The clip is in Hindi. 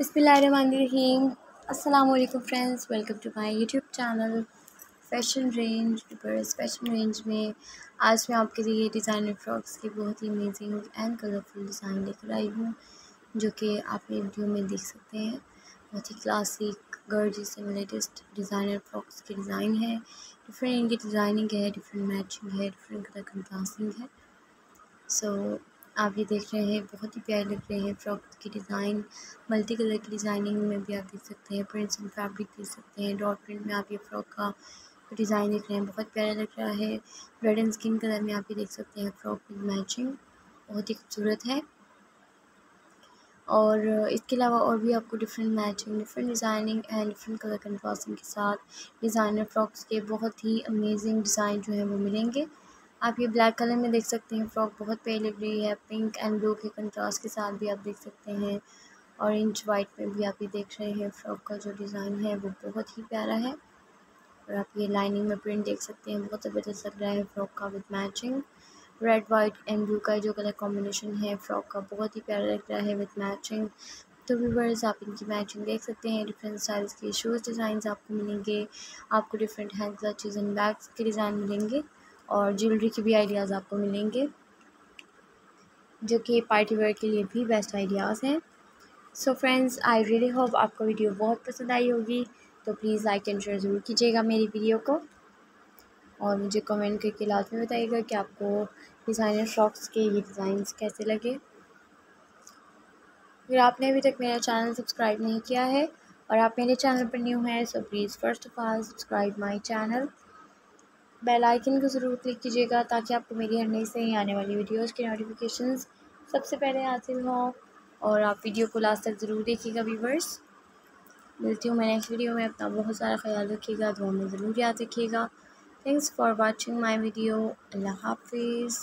बिस्मिल्लाहिर्रहमानिर्रहीम। अस्सलाम वालेकुम friends welcome to my YouTube channel fashion range burrs fashion range में आज मैं आपके लिए डिज़ाइनर फ्रॉक्स की बहुत ही अमेजिंग एंड कलरफुल डिज़ाइन लेकर आई हूँ जो कि आप ये वीडियो में देख सकते हैं। बहुत ही classic gorgeous and latest designer frocks की डिज़ाइन है। डिफरेंट इनकी डिज़ाइनिंग है डिफरेंट मैचिंग है डिफरेंट कलर कंट्रास्टिंग है। सो so, आप ये देख रहे हैं, बहुत ही प्यारे लग रहे हैं। फ्रॉक की डिज़ाइन मल्टी कलर की डिज़ाइनिंग में भी आप देख सकते हैं, प्रिंट्स एंड फैब्रिक देख सकते हैं। डॉट प्रिंट में आप ये फ्रॉक का डिज़ाइन देख रहे हैं, बहुत प्यारा लग रहा है। रेड एंड स्किन कलर में आप ये देख सकते हैं, फ्रॉक विद मैचिंग, बहुत ही खूबसूरत है। और इसके अलावा और भी आपको different matching, different designing and different colour contrasting के साथ डिज़ाइनर फ्रॉक्स के बहुत ही अमेजिंग डिज़ाइन जो है वो मिलेंगे। आप ये ब्लैक कलर में देख सकते हैं फ्रॉक बहुत लग रही है पिंक एंड ब्लू के कंट्रास्ट के साथ भी आप देख सकते हैं ऑरेंज वाइट में भी आप ये देख रहे हैं फ्रॉक का जो डिज़ाइन है वो बहुत ही प्यारा है, और आप ये लाइनिंग में प्रिंट देख सकते हैं, बहुत ज़बरदस्त लग रहा है फ्रॉक का with matching red white and blue का जो कलर कॉम्बिनेशन है फ्रॉक का बहुत ही प्यारा लग रहा है विद मैचिंग तो व्यूवर्स आप इनकी मैचिंग देख सकते हैं डिफरेंट स्टाइल्स के शूज़ डिज़ाइन आपको मिलेंगे, आपको different hand clutches and bags के डिज़ाइन मिलेंगे और ज्वेलरी के भी आइडियाज़ आपको मिलेंगे, जो कि पार्टी वेयर के लिए भी बेस्ट आइडियाज़ हैं। So friends I really hope आपको वीडियो बहुत पसंद आई होगी तो प्लीज़ लाइक एंड शेयर ज़रूर कीजिएगा मेरी वीडियो को। और मुझे कमेंट करके लाजमी बताइएगा कि आपको डिज़ाइनर फ्रॉक्स के ये डिज़ाइंस कैसे लगे। अगर आपने अभी तक मेरा चैनल सब्सक्राइब नहीं किया है, और आप मेरे चैनल पर न्यू हैं so please first of all subscribe my channel bell icon को ज़रूर क्लिक कीजिएगा ताकि आपको मेरी हर नई से आने वाली वीडियोज़ की नोटिफिकेशन सबसे पहले हासिल हों। और आप वीडियो को लास्ट तक ज़रूर देखिएगा व्यूवर्स मिलती हूँ मैं नेक्स्ट वीडियो में। अपना बहुत सारा ख्याल रखिएगा दुआ में ज़रूर याद रखिएगा। Thanks for watching my video अल्लाह हाफिज़।